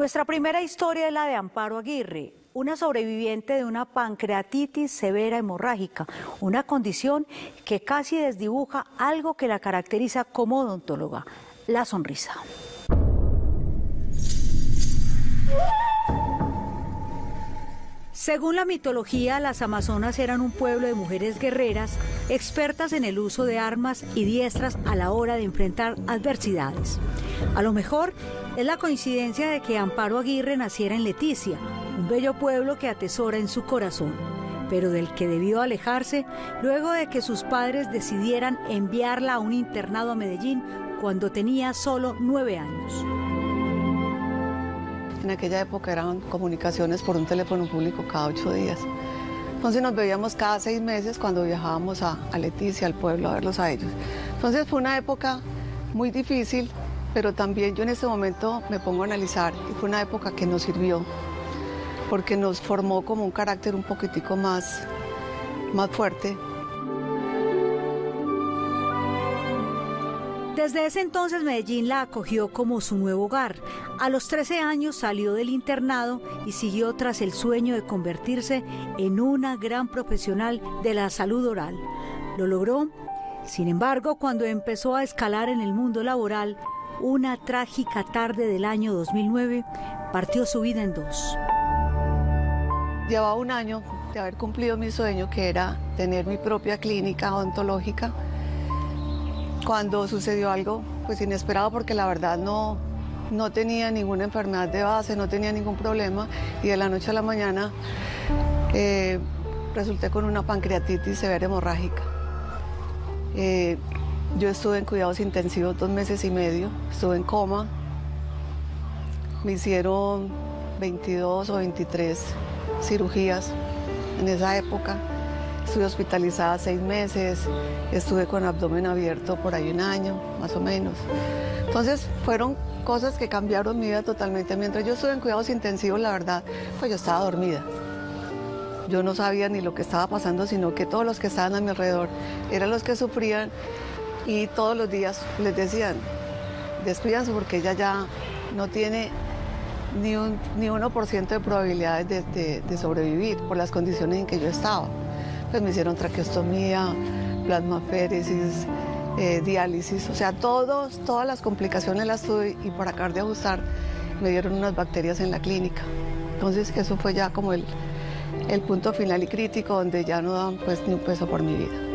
Nuestra primera historia es la de Amparo Aguirre, una sobreviviente de una pancreatitis severa hemorrágica, una condición que casi desdibuja algo que la caracteriza como odontóloga, la sonrisa. Según la mitología, las amazonas eran un pueblo de mujeres guerreras, expertas en el uso de armas y diestras a la hora de enfrentar adversidades. A lo mejor es la coincidencia de que Amparo Aguirre naciera en Leticia, un bello pueblo que atesora en su corazón, pero del que debió alejarse luego de que sus padres decidieran enviarla a un internado a Medellín cuando tenía solo nueve años. En aquella época eran comunicaciones por un teléfono público cada ocho días. Entonces nos veíamos cada seis meses cuando viajábamos a, Leticia, al pueblo, a verlos a ellos. Entonces fue una época muy difícil, pero también yo en este momento me pongo a analizar y fue una época que nos sirvió, porque nos formó como un carácter un poquitico más, más fuerte, Desde ese entonces Medellín la acogió como su nuevo hogar. A los 13 años salió del internado y siguió tras el sueño de convertirse en una gran profesional de la salud oral. Lo logró. Sin embargo, cuando empezó a escalar en el mundo laboral, una trágica tarde del año 2009 partió su vida en dos. Llevaba un año de haber cumplido mi sueño, que era tener mi propia clínica odontológica cuando sucedió algo pues inesperado porque la verdad no, no tenía ninguna enfermedad de base, no tenía ningún problema y de la noche a la mañana eh, resulté con una pancreatitis severa hemorrágica. Eh, yo estuve en cuidados intensivos dos meses y medio, estuve en coma, me hicieron 22 o 23 cirugías en esa época. Estuve hospitalizada seis meses, estuve con abdomen abierto por ahí un año, más o menos. Entonces fueron cosas que cambiaron mi vida totalmente. Mientras yo estuve en cuidados intensivos, la verdad, pues yo estaba dormida. Yo no sabía ni lo que estaba pasando, sino que todos los que estaban a mi alrededor eran los que sufrían y todos los días les decían, despídanse porque ella ya no tiene ni un ni 1% de probabilidades de, sobrevivir por las condiciones en que yo estaba pues me hicieron traqueostomía, plasmaféresis, eh, diálisis, o sea, todos, todas las complicaciones las tuve y por acabar de ajustar me dieron unas bacterias en la clínica. Entonces eso fue ya como el, punto final y crítico donde ya no dan pues ni un peso por mi vida.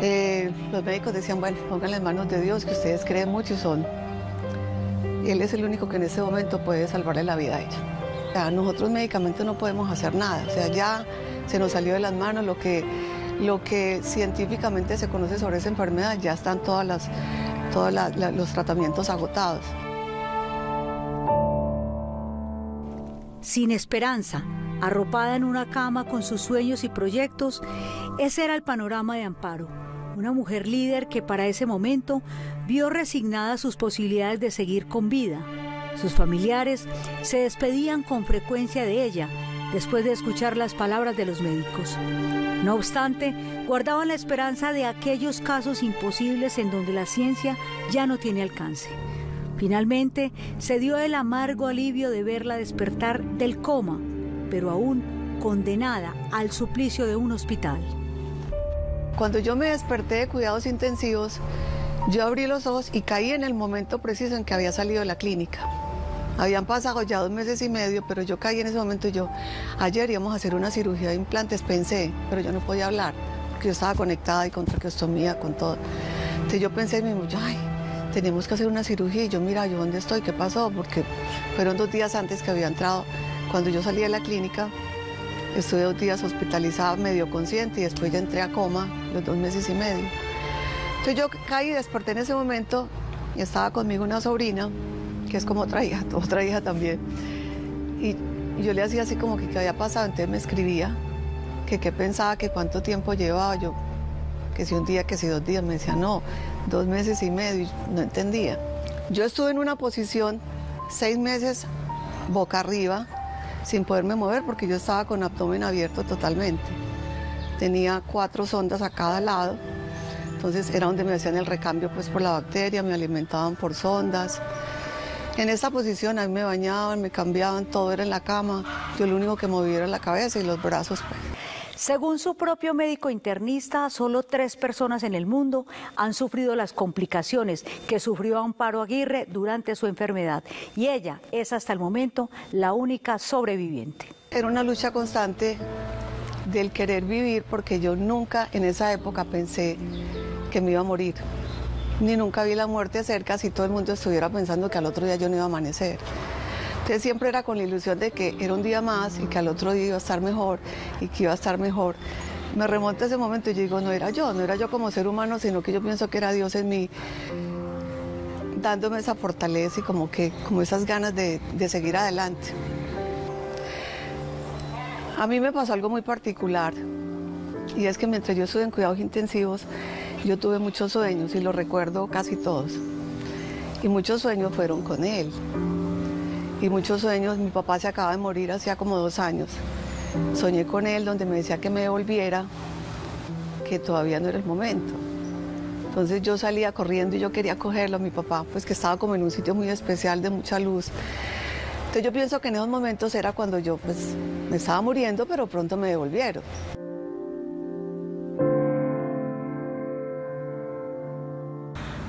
Eh, los médicos decían, bueno, pónganle en manos de Dios, que ustedes creen mucho y son. Él es el único que en ese momento puede salvarle la vida a ella. O sea, nosotros médicamente no podemos hacer nada. O sea, ya se nos salió de las manos, lo que, lo que científicamente se conoce sobre esa enfermedad, ya están todas las, todos los tratamientos agotados. Sin esperanza, arropada en una cama con sus sueños y proyectos, ese era el panorama de Amparo, una mujer líder que para ese momento vio resignadas sus posibilidades de seguir con vida. Sus familiares se despedían con frecuencia de ella, después de escuchar las palabras de los médicos. No obstante, guardaban la esperanza de aquellos casos imposibles en donde la ciencia ya no tiene alcance. Finalmente, se dio el amargo alivio de verla despertar del coma, pero aún condenada al suplicio de un hospital. Cuando yo me desperté de cuidados intensivos, yo abrí los ojos y caí en el momento preciso en que había salido de la clínica. Habían pasado ya dos meses y medio, pero yo caí en ese momento y yo, ayer íbamos a hacer una cirugía de implantes, pensé, pero yo no podía hablar, porque yo estaba conectada y con traqueostomía, con todo. Entonces yo pensé mismo, ay, tenemos que hacer una cirugía. Y yo, mira, ¿yo dónde estoy? ¿Qué pasó? Porque fueron dos días antes que había entrado. Cuando yo salí de la clínica, estuve dos días hospitalizada, medio consciente, y después ya entré a coma, los dos meses y medio. Entonces yo caí, desperté en ese momento, y estaba conmigo una sobrina, que es como otra hija, otra hija también. Y, yo le hacía así como que qué había pasado, entonces me escribía, que qué pensaba, que cuánto tiempo llevaba yo, que si un día, que si dos días, me decía, no, dos meses y medio, no entendía. Yo estuve en una posición seis meses boca arriba, sin poderme mover porque yo estaba con abdomen abierto totalmente. Tenía cuatro sondas a cada lado, entonces era donde me hacían el recambio pues por la bacteria, me alimentaban por sondas. En esta posición a mí me bañaban, me cambiaban, todo era en la cama. Yo lo único que movía era la cabeza y los brazos. Pues. Según su propio médico internista, solo tres personas en el mundo han sufrido las complicaciones que sufrió Amparo Aguirre durante su enfermedad y ella es hasta el momento la única sobreviviente. Era una lucha constante del querer vivir porque yo nunca en esa época pensé que me iba a morir, ni nunca vi la muerte cerca si todo el mundo estuviera pensando que al otro día yo no iba a amanecer. Entonces siempre era con la ilusión de que era un día más y que al otro día iba a estar mejor y que iba a estar mejor. Me remonta ese momento y digo, no era yo, no era yo como ser humano, sino que yo pienso que era Dios en mí, dándome esa fortaleza y como que, como esas ganas de, de seguir adelante. A mí me pasó algo muy particular y es que mientras yo estuve en cuidados intensivos, yo tuve muchos sueños y los recuerdo casi todos. Y muchos sueños fueron con él y muchos sueños. Mi papá se acaba de morir hacía como dos años. Soñé con él donde me decía que me devolviera, que todavía no era el momento. Entonces yo salía corriendo y yo quería cogerlo a mi papá, pues que estaba como en un sitio muy especial de mucha luz. Entonces yo pienso que en esos momentos era cuando yo pues me estaba muriendo, pero pronto me devolvieron.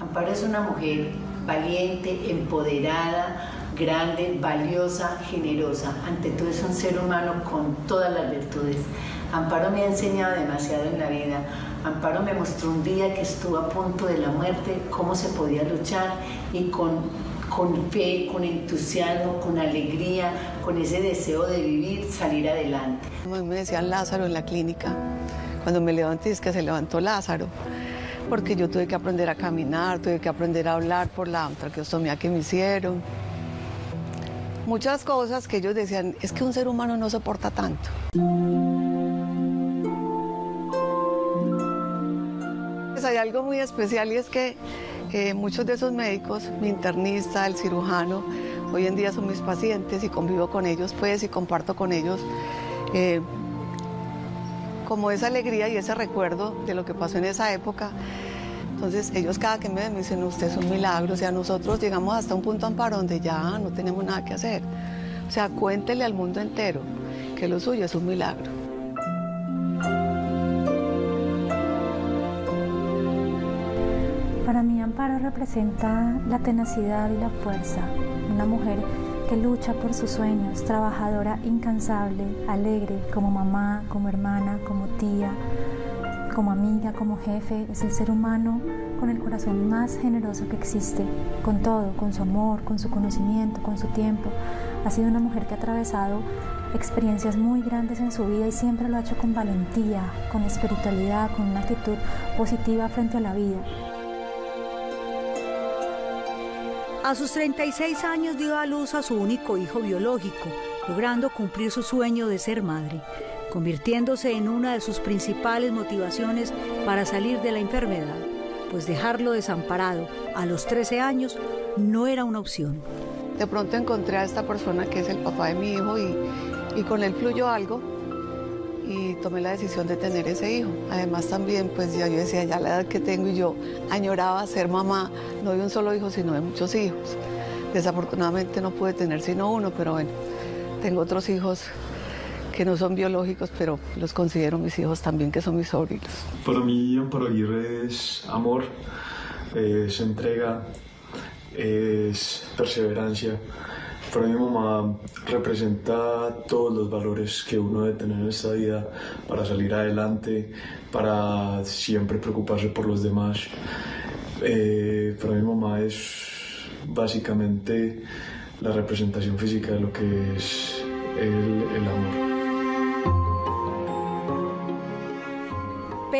Amparo es una mujer valiente, empoderada, grande, valiosa, generosa. Ante todo es un ser humano con todas las virtudes. Amparo me ha enseñado demasiado en la vida. Amparo me mostró un día que estuvo a punto de la muerte, cómo se podía luchar y con, con fe, con entusiasmo, con alegría, con ese deseo de vivir, salir adelante. Me decían Lázaro en la clínica. Cuando me levanté es que se levantó Lázaro porque yo tuve que aprender a caminar, tuve que aprender a hablar por la traqueostomía que me hicieron muchas cosas que ellos decían, es que un ser humano no soporta tanto. Pues hay algo muy especial y es que muchos de esos médicos, mi internista, el cirujano, hoy en día son mis pacientes y convivo con ellos pues y comparto con ellos eh, como esa alegría y ese recuerdo de lo que pasó en esa época entonces ellos cada que me ven me dicen, usted es un milagro, o sea, nosotros llegamos hasta un punto amparo donde ya no tenemos nada que hacer. O sea, cuéntele al mundo entero que lo suyo es un milagro. Para mí Amparo representa la tenacidad y la fuerza, una mujer que lucha por sus sueños, trabajadora incansable, alegre, como mamá, como hermana, como tía, como amiga, como jefe, es el ser humano con el corazón más generoso que existe, con todo, con su amor, con su conocimiento, con su tiempo. Ha sido una mujer que ha atravesado experiencias muy grandes en su vida y siempre lo ha hecho con valentía, con espiritualidad, con una actitud positiva frente a la vida. A sus 36 años dio a luz a su único hijo biológico, logrando cumplir su sueño de ser madre convirtiéndose en una de sus principales motivaciones para salir de la enfermedad, pues dejarlo desamparado a los 13 años no era una opción. De pronto encontré a esta persona que es el papá de mi hijo y, y con él fluyó algo y tomé la decisión de tener ese hijo. Además también, pues ya yo decía, ya la edad que tengo y yo añoraba ser mamá, no de un solo hijo, sino de muchos hijos. Desafortunadamente no pude tener sino uno, pero bueno, tengo otros hijos que no son biológicos, pero los considero mis hijos también, que son mis sobrinos. Para mí, Amparo Aguirre es amor, es entrega, es perseverancia. Para mi mamá representa todos los valores que uno debe tener en esta vida para salir adelante, para siempre preocuparse por los demás. Eh, para mi mamá es básicamente la representación física de lo que es el, el amor.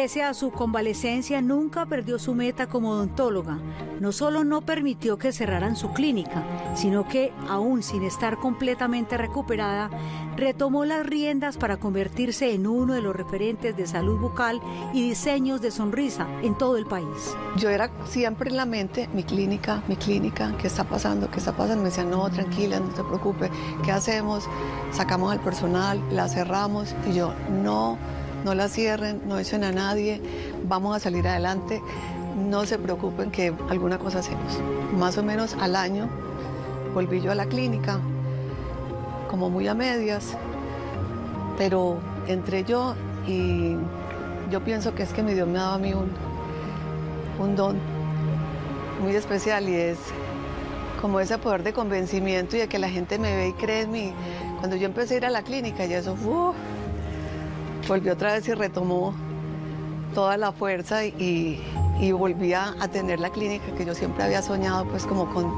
Pese a su convalecencia, nunca perdió su meta como odontóloga. No solo no permitió que cerraran su clínica, sino que, aún sin estar completamente recuperada, retomó las riendas para convertirse en uno de los referentes de salud bucal y diseños de sonrisa en todo el país. Yo era siempre en la mente, mi clínica, mi clínica, ¿qué está pasando? ¿Qué está pasando? Me decían, no, tranquila, no te preocupes, ¿qué hacemos? Sacamos al personal, la cerramos y yo, no no la cierren, no echen a nadie, vamos a salir adelante, no se preocupen que alguna cosa hacemos. Más o menos al año volví yo a la clínica, como muy a medias, pero entre yo y yo pienso que es que mi Dios me ha dado a mí un, don muy especial y es como ese poder de convencimiento y de que la gente me ve y cree en mí. Cuando yo empecé a ir a la clínica y eso volvió otra vez y retomó toda la fuerza y, y volví a, tener la clínica que yo siempre había soñado pues como con,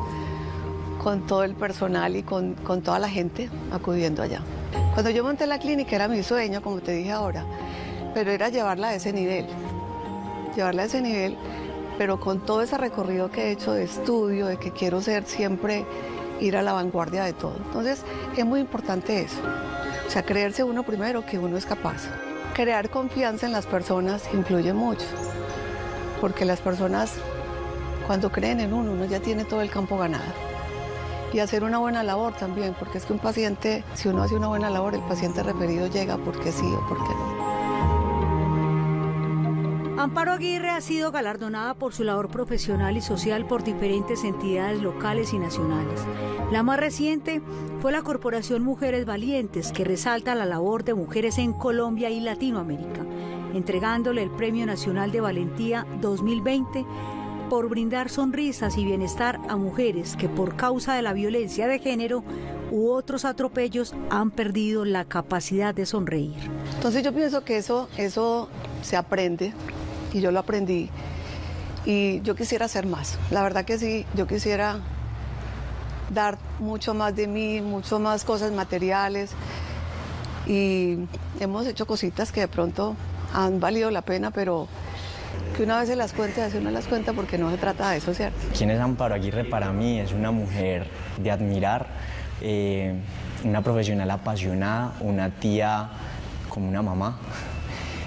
con todo el personal y con, con toda la gente acudiendo allá. Cuando yo monté la clínica era mi sueño, como te dije ahora, pero era llevarla a ese nivel, llevarla a ese nivel pero con todo ese recorrido que he hecho de estudio, de que quiero ser siempre, ir a la vanguardia de todo. Entonces, es muy importante eso. O sea, creerse uno primero que uno es capaz. Crear confianza en las personas influye mucho, porque las personas, cuando creen en uno, uno ya tiene todo el campo ganado. Y hacer una buena labor también, porque es que un paciente, si uno hace una buena labor, el paciente referido llega porque sí o porque no. Amparo Aguirre ha sido galardonada por su labor profesional y social por diferentes entidades locales y nacionales. La más reciente fue la Corporación Mujeres Valientes, que resalta la labor de mujeres en Colombia y Latinoamérica, entregándole el Premio Nacional de Valentía 2020 por brindar sonrisas y bienestar a mujeres que por causa de la violencia de género u otros atropellos han perdido la capacidad de sonreír. Entonces yo pienso que eso, eso se aprende y yo lo aprendí. Y yo quisiera hacer más. La verdad que sí, yo quisiera dar mucho más de mí, mucho más cosas materiales. Y hemos hecho cositas que de pronto han valido la pena, pero que una vez se las cuente, así uno las cuenta porque no se trata de eso, ¿cierto? ¿Quién es Amparo Aguirre para mí? Es una mujer de admirar, eh, una profesional apasionada, una tía como una mamá.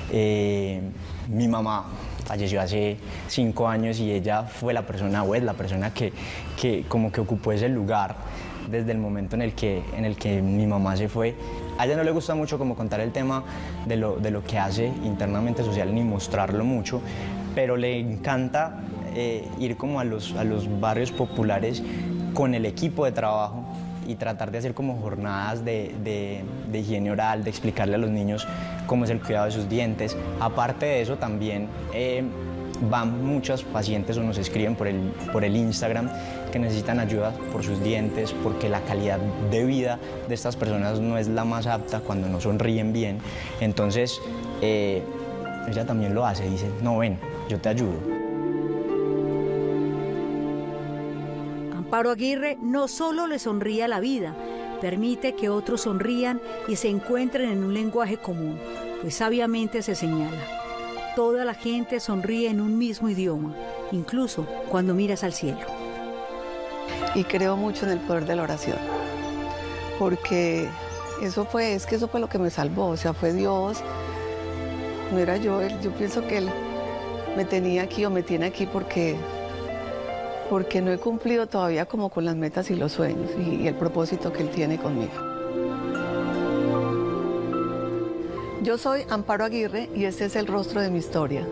Eh, mi mamá falleció hace cinco años y ella fue la persona o es la persona que, que como que ocupó ese lugar desde el momento en el que, en el que mi mamá se fue. A ella no le gusta mucho como contar el tema de lo, de lo que hace internamente social ni mostrarlo mucho, pero le encanta eh, ir como a los, a los barrios populares con el equipo de trabajo y tratar de hacer como jornadas de, de, higiene oral, de explicarle a los niños cómo es el cuidado de sus dientes. Aparte de eso también eh, van muchos pacientes o nos escriben por el, por el Instagram que necesitan ayuda por sus dientes, porque la calidad de vida de estas personas no es la más apta cuando no sonríen bien. Entonces, eh, ella también lo hace, dice, no ven, yo te ayudo. Amparo Aguirre no solo le sonríe la vida, permite que otros sonrían y se encuentren en un lenguaje común, pues sabiamente se señala. Toda la gente sonríe en un mismo idioma, incluso cuando miras al cielo. Y creo mucho en el poder de la oración, porque eso fue, es que eso fue lo que me salvó, o sea, fue Dios, no era yo, yo pienso que Él me tenía aquí o me tiene aquí porque porque no he cumplido todavía como con las metas y los sueños y, el propósito que Él tiene conmigo. Yo soy Amparo Aguirre y este es el rostro de mi historia.